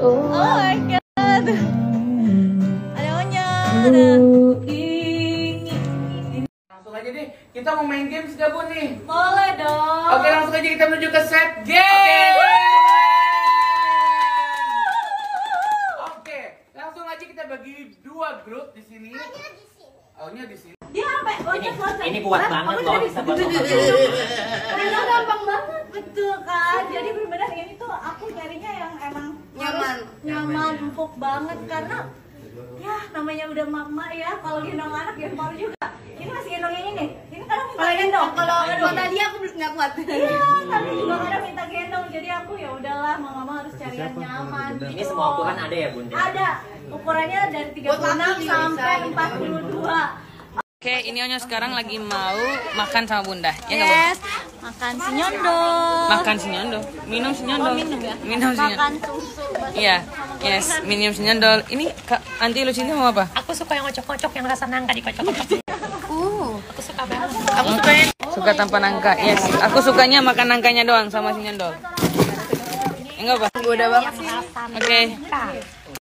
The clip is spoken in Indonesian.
Oh, oh my god. Ada onyet. Langsung aja deh. Kita mau main games gak bu nih? Boleh dong. Oke langsung aja kita menuju ke set game. Oke. Okay. Langsung aja kita bagi dua grup di sini. Aunya di sini. Aunya di sini. Dia sampai ini, ini kuat banget loh. Ini gampang banget. Empuk banget karena ya namanya udah mama ya kalau gendong anak ya baru juga. Ini masih gendong yang ini. Ini kadang minta gendong. Kalau kalau tadi aku belum nggak kuat. Iya, tapi juga kadang minta gendong. Jadi aku ya udahlah, mama harus cari yang nyaman. Ini gitu. semua ukuran ada ya bunda? Ada. Ukurannya dari 36 Buat laki sampai bisa, 42. Oke, ini Onya sekarang lagi mau makan sama Bunda. Ya? Yes, makan sinyondol. Makan sinyondol. Minum sinyondol. Oh, minum ya? Minum sinyondol. Makan susu. Iya. Yes, minum sinyondol. Ini Kak Anti lu sini mau apa? Aku suka yang kocok-kocok yang rasa nangka dikocok-kocok. Uh. Aku suka banget. Aku suka suka tanpa nangka. Yes, aku sukanya makan nangkanya doang sama sinyondol. Enggak apa? Goda banget sih. Oke. Nangka.